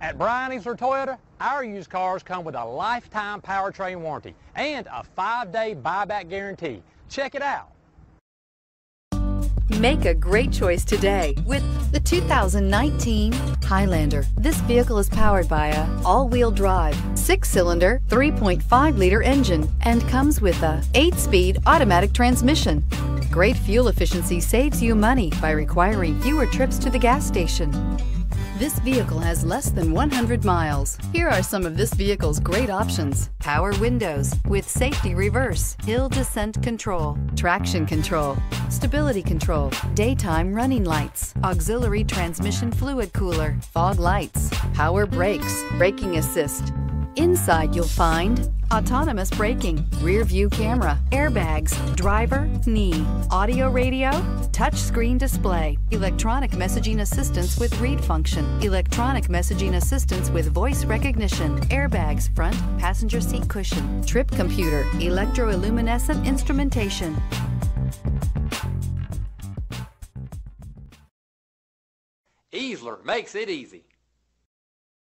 At Bryan Easler Toyota, our used cars come with a lifetime powertrain warranty and a five-day buyback guarantee. Check it out. Make a great choice today with the 2019 Highlander. This vehicle is powered by a all-wheel drive, six-cylinder, 3.5-liter engine and comes with a eight-speed automatic transmission. Great fuel efficiency saves you money by requiring fewer trips to the gas station. This vehicle has less than 100 miles. Here are some of this vehicle's great options. Power windows with safety reverse, hill descent control, traction control, stability control, daytime running lights, auxiliary transmission fluid cooler, fog lights, power brakes, braking assist, Inside you'll find autonomous braking, rear view camera, airbags, driver, knee, audio radio, touchscreen display, electronic messaging assistance with read function, electronic messaging assistance with voice recognition, airbags front, passenger seat cushion, trip computer, electroluminescent instrumentation. Easler makes it easy.